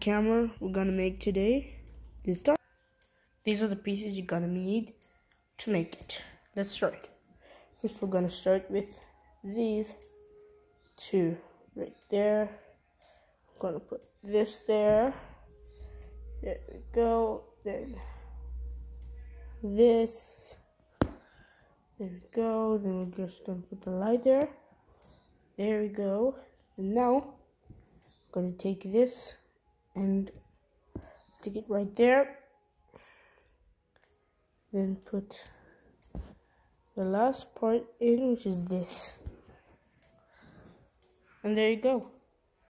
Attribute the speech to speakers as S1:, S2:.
S1: camera we're gonna make today This is dark. These are the pieces you're gonna need to make it. Let's start. First we're gonna start with these two right there. I'm gonna put this there. There we go. Then this. There we go. Then we're just gonna put the light there. There we go. And now I'm gonna take this and stick it right there. Then put the last part in, which is this. And there you go.